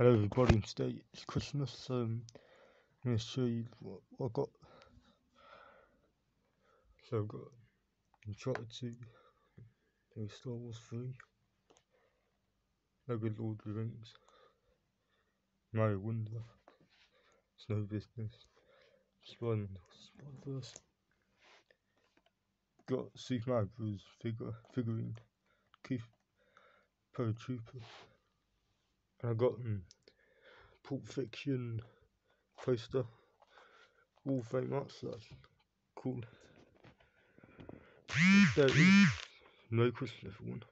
Hello everybody, and today it's Christmas, um, I'm going to show you what, what I got. So I've got Uncharted 2, Lego Star Wars 3, Lego Lord of the Rings, Mario Wonder, Snow Business, Spider-Man Spider-Verse, got Super Mario Bros. figure, figurine, Keith Paratrooper, and I got um, Pulp Fiction poster, wall frame art, so that's cool. There is, no Christmas one.